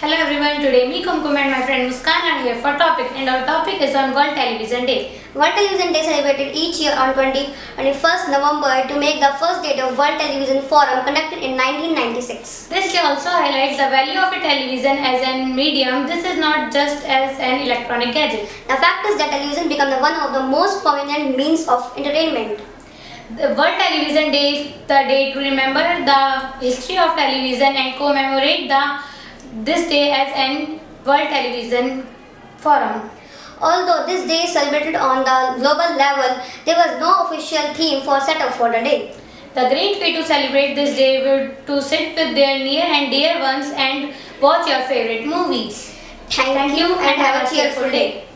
Hello everyone, today me Kumkum and my friend Muskan are here for topic and our topic is on World Television Day. World Television Day celebrated each year on 20 21st November to make the first date of World Television Forum conducted in 1996. This day also highlights the value of a television as a medium. This is not just as an electronic gadget. The fact is that television became the one of the most prominent means of entertainment. The World Television Day is the day to remember the history of television and commemorate the this day as an World Television Forum. Although this day is celebrated on the global level, there was no official theme for set up for the day. The great way to celebrate this day would to sit with their near and dear ones and watch your favorite movies. Thank, you and have a cheerful day.